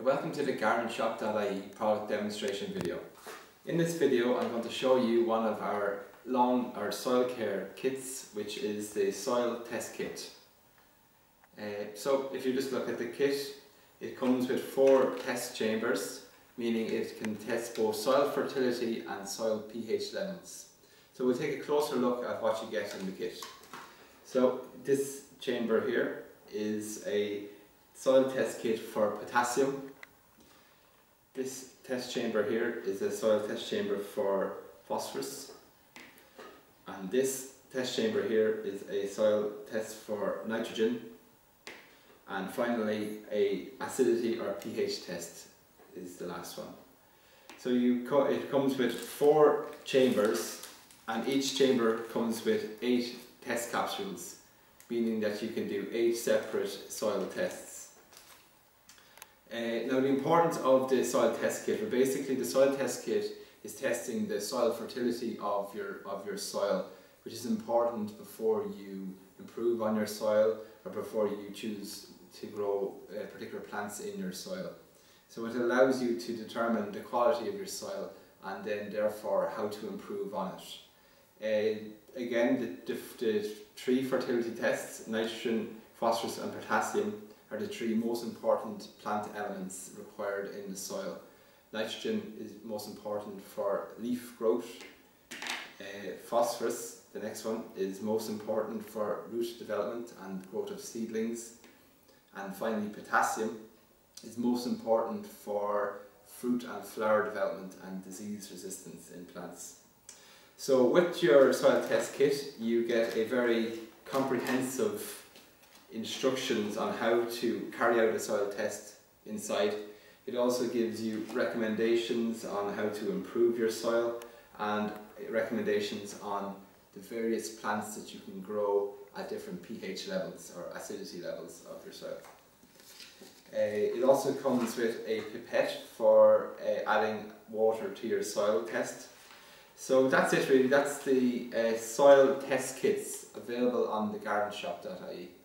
Welcome to the gardenshop.ie product demonstration video. In this video I'm going to show you one of our lawn or soil care kits which is the soil test kit. Uh, so if you just look at the kit it comes with four test chambers meaning it can test both soil fertility and soil pH levels. So we'll take a closer look at what you get in the kit. So this chamber here is a soil test kit for potassium. This test chamber here is a soil test chamber for phosphorus. And this test chamber here is a soil test for nitrogen. And finally, a acidity or pH test is the last one. So you co it comes with four chambers and each chamber comes with eight test capsules, meaning that you can do eight separate soil tests. Uh, now the importance of the soil test kit, well basically the soil test kit is testing the soil fertility of your, of your soil, which is important before you improve on your soil or before you choose to grow uh, particular plants in your soil. So it allows you to determine the quality of your soil and then therefore how to improve on it. Uh, again, the, the, the three fertility tests, nitrogen, phosphorus and potassium, are the three most important plant elements required in the soil. Nitrogen is most important for leaf growth. Uh, phosphorus, the next one, is most important for root development and growth of seedlings. And finally potassium is most important for fruit and flower development and disease resistance in plants. So with your soil test kit you get a very comprehensive instructions on how to carry out a soil test inside. It also gives you recommendations on how to improve your soil and recommendations on the various plants that you can grow at different pH levels or acidity levels of your soil. Uh, it also comes with a pipette for uh, adding water to your soil test. So that's it really, that's the uh, soil test kits available on the gardenshop.ie.